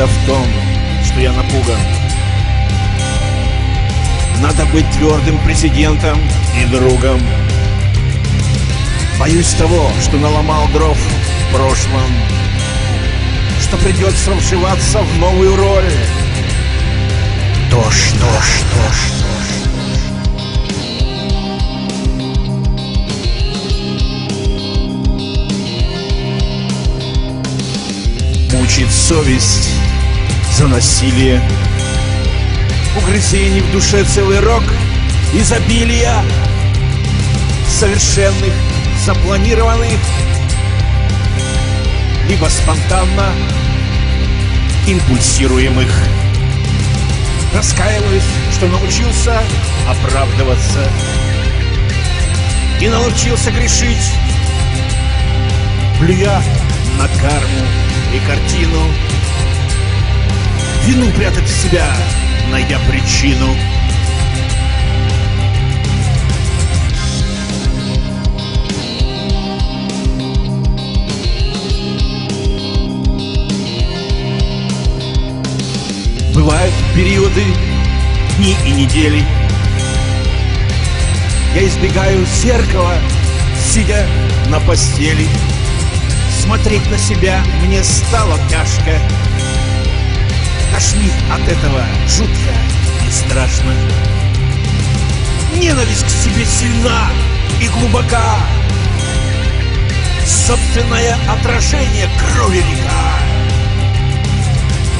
Правда в том, что я напуган. Надо быть твердым президентом и другом. Боюсь того, что наломал дров в прошлом, что придется вживаться в новую роль. Тошно, тошно, тошно. Мучит совесть за насилие Угрызений в душе целый рок Изобилия Совершенных, запланированных Либо спонтанно Импульсируемых. Раскаиваюсь, что научился оправдываться И научился грешить Плюя на карму и картину Вину прятать в себя, найдя причину. Бывают периоды, дни и недели. Я избегаю зеркала, сидя на постели. Смотреть на себя мне стало тяжко Тошнит от этого жутко и страшно Ненависть к себе сильна и глубока. Собственное отражение крови река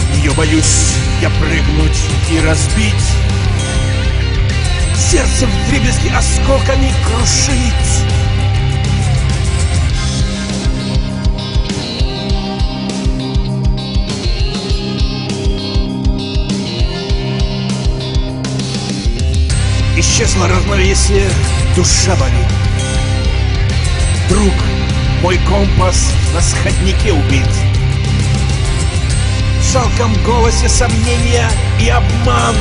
В нее боюсь я прыгнуть и разбить. Сердце в дребезги осколками крушить Исчезло равновесие, душа болит. Друг, мой компас на сходнике убит. В жалком голосе сомнения и обман.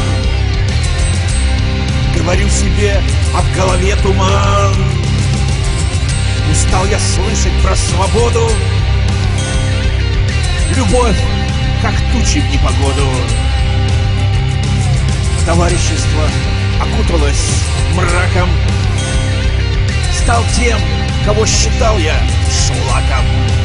Говорю себе, а в голове туман. Устал я слышать про свободу. Любовь, как тучи в непогоду. Товарищество окуталась мраком. Стал тем, кого считал я шлаком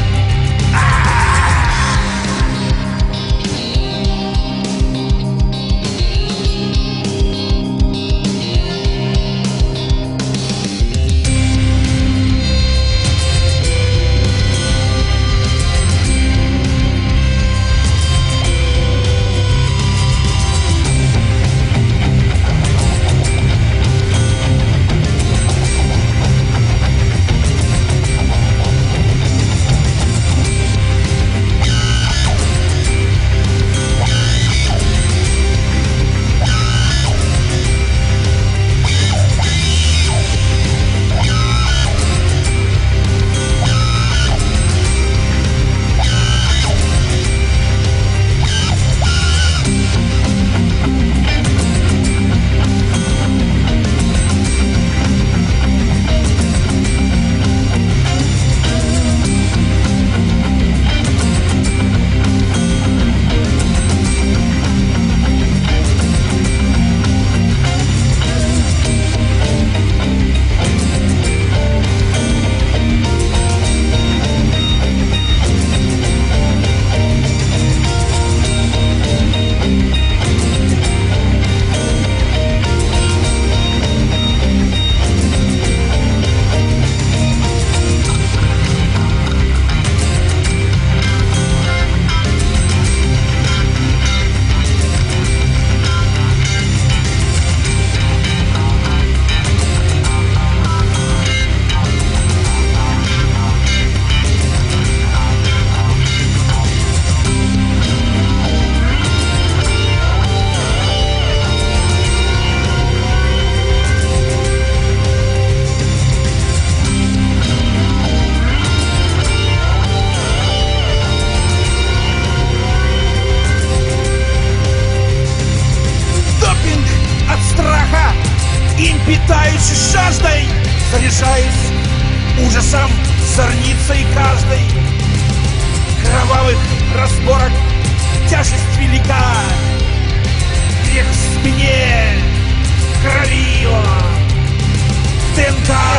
тающей жаждой Заряжаясь ужасом сорницей каждой. Кровавых разборок тяжесть велика. Грех в спине, кровила, денталь